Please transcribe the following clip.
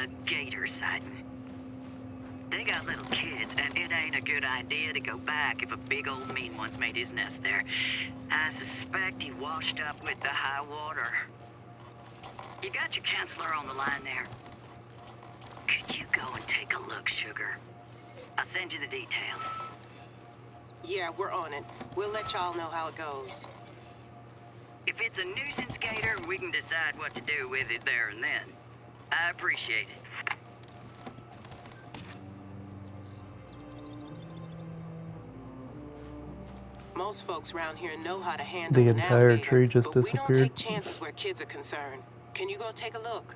A gator sighting. They got little kids, and it ain't a good idea to go back if a big old mean one's made his nest there. I suspect he washed up with the high water. You got your counselor on the line there? Could you go and take a look, Sugar? I'll send you the details. Yeah, we're on it. We'll let y'all know how it goes. If it's a nuisance gator, we can decide what to do with it there and then. I appreciate it. Most folks around here know how to handle The entire alligator, tree just but we don't disappeared. take chances where kids are concerned. Can you go take a look?